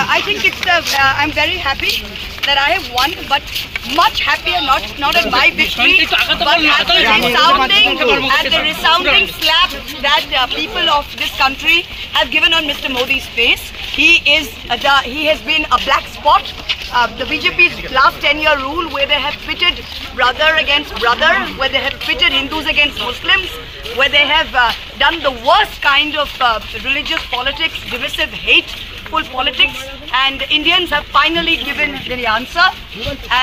uh, I think it's the, uh, I'm very happy that I have won, but much happier not not at my victory, but at the resounding, at the resounding slap that uh, people of this country have given on Mr. Modi's face. He is uh, the, he has been a black spot. Uh, the BJP's last 10-year rule, where they have pitted brother against brother, where they have pitted Hindus against Muslims, where they have uh, done the worst kind of uh, religious politics, divisive hate full politics and Indians have finally given the answer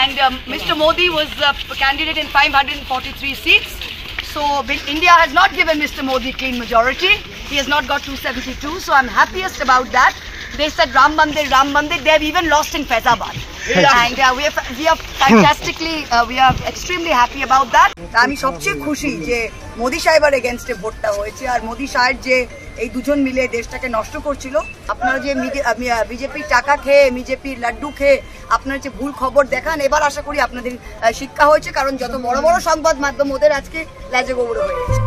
and um, Mr. Modi was a candidate in 543 seats so when India has not given Mr. Modi clean majority he has not got 272 so I'm happiest about that they said Ram Mandir Ram Mandir they have even lost in Faizabad and uh, we are we are fantastically uh, we are extremely happy about that আমি সবচেয়ে খুশি যে মোদি সাহেবের এগেনস্টে ভোটটা হয়েছে আর মোদি সাহেব যে এই দুজন মিলে দেশটাকে নষ্ট করছিল। আপনারা যে বিজেপির টাকা খেয়ে বিজেপির লাড্ডু খেয়ে আপনারা যে ভুল খবর দেখান এবার আশা করি আপনাদের শিক্ষা হয়েছে কারণ যত বড় বড় সংবাদ মাধ্যম ওদের আজকে লাজে গৌড় হয়ে গেছে।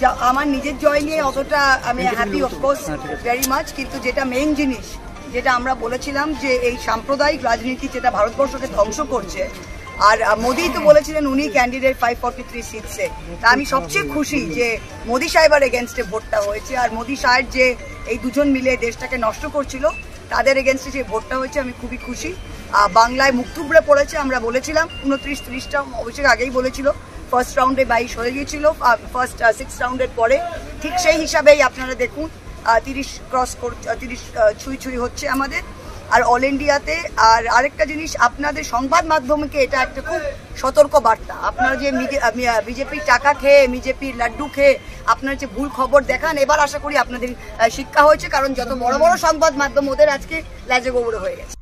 যা- আমার নিজের জয় নিয়ে অতটা আমি হ্যাপি অফকোর্স ভেরি মাচ কিন্তু যেটা মেইন জিনিস যেটা আমরা বলেছিলাম যে এই সাম্প্রদায়িক রাজনীতি যেটা ভারতবর্ষকে ধ্বংস করছে, আর মোদিই তো বলেছিলেন উনি ক্যান্ডিডেট ফাইভ ফর্টি থ্রি সিটসে তা আমি সবচেয়ে খুশি যে মোদি সাহেবের এগেনস্টে ভোটটা হয়েছে, আর মোদি সাহেব যে এই দুজন মিলে দেশটাকে নষ্ট করছিল, তাদের এগেনস্টে যে ভোটটা হয়েছে আমি খুবই খুশি। বাংলায় মুখ পড়েছে, আমরা বলেছিলাম, উনত্রিশ ত্রিশটা অবশ্যই আগেই বলেছিল ফার্স্ট রাউন্ডে বাইশ হয়ে গিয়েছিল ফার্স্ট সিক্স রাউন্ডের পরে, ঠিক সেই হিসাবেই আপনারা দেখুন তিরিশ ক্রস তিরিশ ছুঁই ছুঁই হচ্ছে আমাদের। আর অল ইন্ডিয়াতে আর আরেকটা জিনিস, আপনাদের সংবাদ মাধ্যমকে এটা একটা খুব সতর্ক বার্তা। আপনারা যে বিজেপির টাকা খেয়ে, বিজেপির লাড্ডু খেয়ে আপনার যে ভুল খবর দেখান, এবার আশা করি আপনাদের শিক্ষা হয়েছে, কারণ যত বড় বড় সংবাদ মাধ্যম ওদের আজকে লাজে গৌড় হয়ে গেছে।